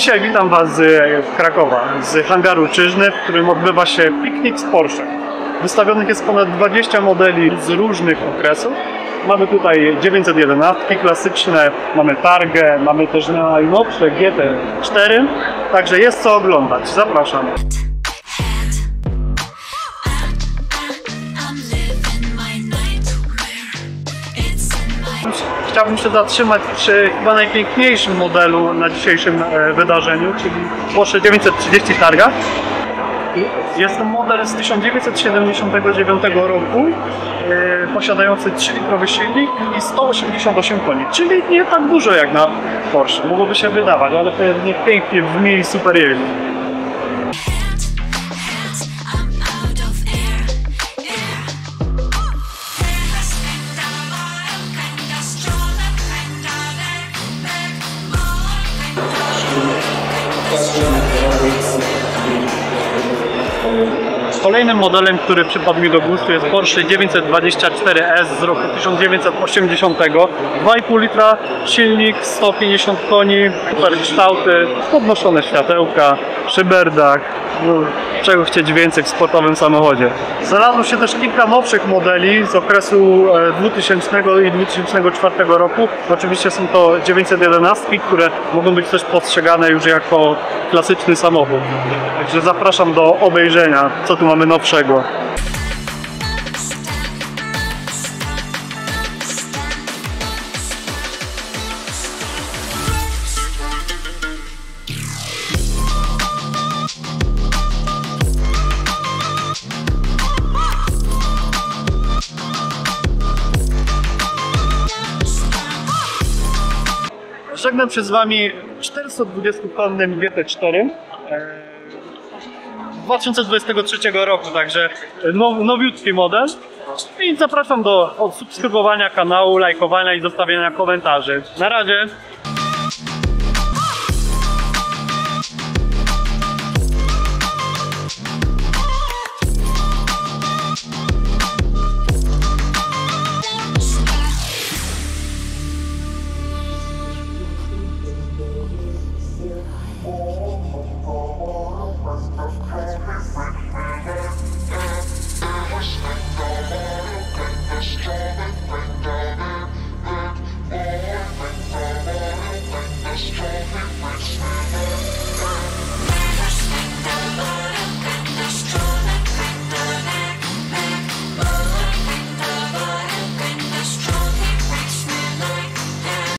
Dzisiaj witam Was z Krakowa, z hangaru Czyżny, w którym odbywa się piknik z Porsche. Wystawionych jest ponad 20 modeli z różnych okresów. Mamy tutaj 911 klasyczne, mamy Targę, mamy też najnowsze GT4, także jest co oglądać. Zapraszam. Chciałbym się zatrzymać przy chyba najpiękniejszym modelu na dzisiejszym e, wydarzeniu, czyli Porsche 930 Targa. Jest to model z 1979 roku, e, posiadający 3-litrowy silnik i 188 koni, czyli nie tak dużo jak na Porsche, mogłoby się wydawać, ale pewnie pięknie brzmi i super jeździ. Kolejnym modelem, który przypadł mi do gustu jest Porsche 924S z roku 1980. 2,5 litra silnik, 150 koni, super kształty, podnoszone światełka, szyberdach. No, czego chcieć więcej w sportowym samochodzie. Znalazło się też kilka nowszych modeli z okresu e, 2000 i 2004 roku. Oczywiście są to 911, które mogą być też postrzegane już jako klasyczny samochód. Także zapraszam do obejrzenia, co tu mamy nowszego. Żegnam się z Wami 420-konnym GT4 e, 2023 roku, także now, nowiutki model. I zapraszam do odsubskrybowania kanału, lajkowania i zostawiania komentarzy. Na razie!